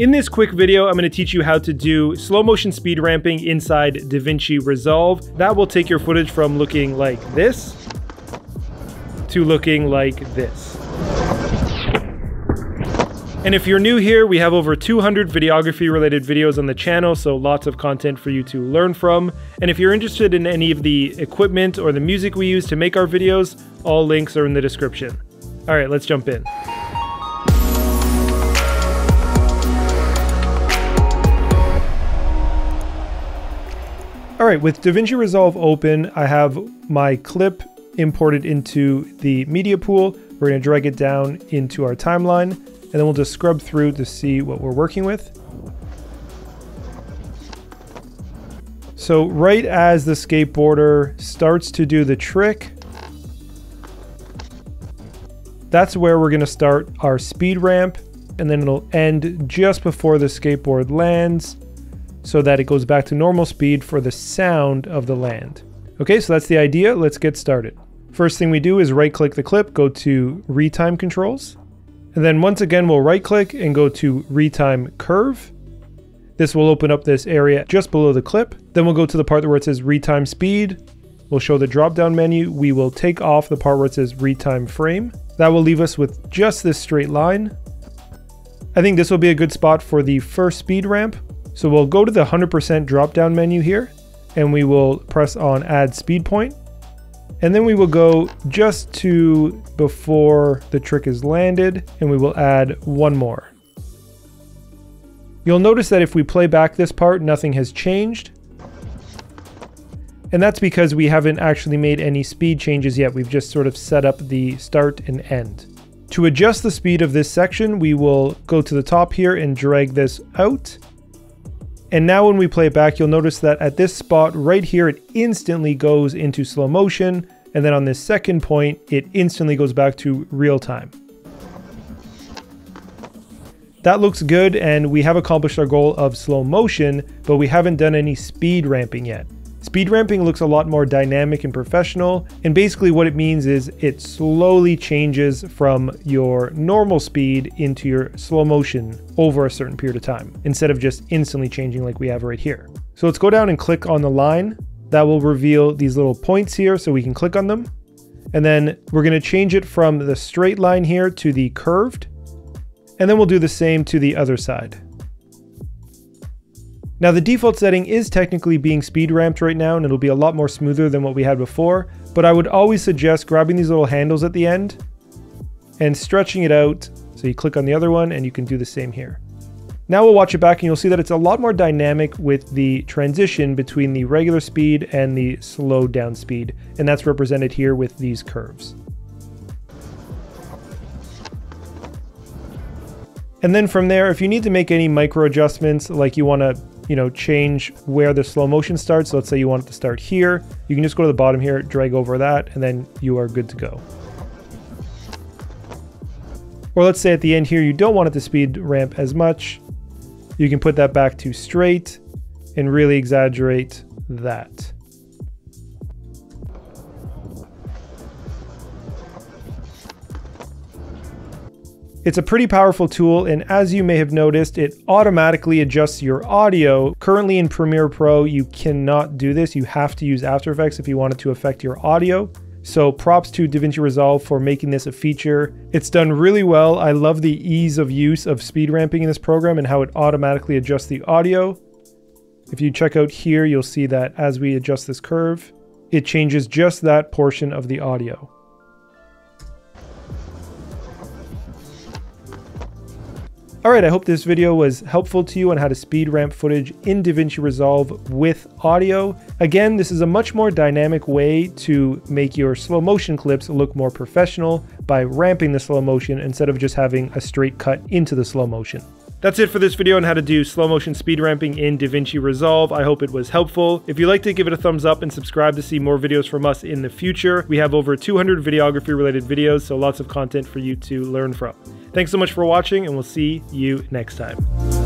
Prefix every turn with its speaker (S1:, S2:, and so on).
S1: In this quick video, I'm going to teach you how to do slow motion speed ramping inside DaVinci Resolve. That will take your footage from looking like this to looking like this. And if you're new here, we have over 200 videography related videos on the channel, so lots of content for you to learn from. And if you're interested in any of the equipment or the music we use to make our videos, all links are in the description. All right, let's jump in. All right, with DaVinci Resolve open, I have my clip imported into the media pool. We're gonna drag it down into our timeline, and then we'll just scrub through to see what we're working with. So right as the skateboarder starts to do the trick, that's where we're gonna start our speed ramp, and then it'll end just before the skateboard lands so that it goes back to normal speed for the sound of the land. Okay, so that's the idea. Let's get started. First thing we do is right click the clip, go to retime controls. And then once again, we'll right click and go to retime curve. This will open up this area just below the clip. Then we'll go to the part where it says retime speed. We'll show the drop down menu. We will take off the part where it says retime frame. That will leave us with just this straight line. I think this will be a good spot for the first speed ramp. So we'll go to the 100% drop down menu here and we will press on add speed point. And then we will go just to before the trick is landed and we will add one more. You'll notice that if we play back this part, nothing has changed. And that's because we haven't actually made any speed changes yet. We've just sort of set up the start and end. To adjust the speed of this section, we will go to the top here and drag this out. And now when we play it back, you'll notice that at this spot right here, it instantly goes into slow motion. And then on this second point, it instantly goes back to real time. That looks good and we have accomplished our goal of slow motion, but we haven't done any speed ramping yet. Speed ramping looks a lot more dynamic and professional, and basically what it means is it slowly changes from your normal speed into your slow motion over a certain period of time, instead of just instantly changing like we have right here. So let's go down and click on the line. That will reveal these little points here so we can click on them. And then we're gonna change it from the straight line here to the curved. And then we'll do the same to the other side. Now the default setting is technically being speed ramped right now and it'll be a lot more smoother than what we had before, but I would always suggest grabbing these little handles at the end and stretching it out. So you click on the other one and you can do the same here. Now we'll watch it back and you'll see that it's a lot more dynamic with the transition between the regular speed and the slowed down speed. And that's represented here with these curves. And then from there, if you need to make any micro adjustments, like you want to you know, change where the slow motion starts. So let's say you want it to start here. You can just go to the bottom here, drag over that, and then you are good to go. Or let's say at the end here, you don't want it to speed ramp as much. You can put that back to straight and really exaggerate that. It's a pretty powerful tool, and as you may have noticed, it automatically adjusts your audio. Currently in Premiere Pro, you cannot do this. You have to use After Effects if you want it to affect your audio. So props to DaVinci Resolve for making this a feature. It's done really well. I love the ease of use of speed ramping in this program and how it automatically adjusts the audio. If you check out here, you'll see that as we adjust this curve, it changes just that portion of the audio. Alright, I hope this video was helpful to you on how to speed ramp footage in DaVinci Resolve with audio. Again, this is a much more dynamic way to make your slow motion clips look more professional by ramping the slow motion instead of just having a straight cut into the slow motion. That's it for this video on how to do slow motion speed ramping in DaVinci Resolve. I hope it was helpful. If you like it, give it a thumbs up and subscribe to see more videos from us in the future. We have over 200 videography related videos, so lots of content for you to learn from. Thanks so much for watching and we'll see you next time.